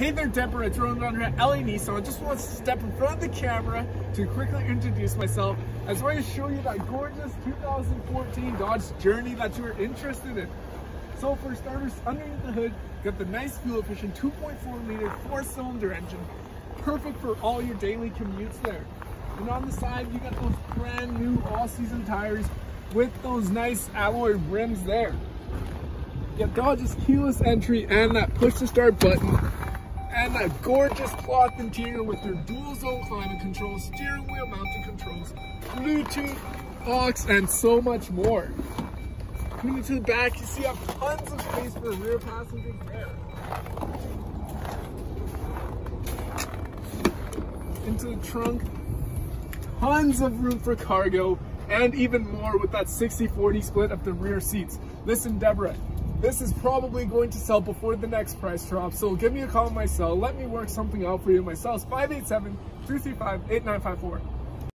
Hey there, Debra, it's Ronan Runner LA Nissan. I just want to step in front of the camera to quickly introduce myself as well as show you that gorgeous 2014 Dodge Journey that you are interested in. So for starters, underneath the hood, got the nice fuel efficient 2.4 liter four cylinder engine. Perfect for all your daily commutes there. And on the side, you got those brand new all season tires with those nice alloy rims there. You got Dodge's keyless entry and that push to start button and a gorgeous cloth interior with their dual zone climate control, steering wheel mounted controls, Bluetooth, aux, and so much more. Moving to the back, you see have tons of space for rear passengers there. Into the trunk, tons of room for cargo, and even more with that 60-40 split of the rear seats. Listen, Debra, this is probably going to sell before the next price drop, so give me a call on my cell. Let me work something out for you. My cell is 587-335-8954.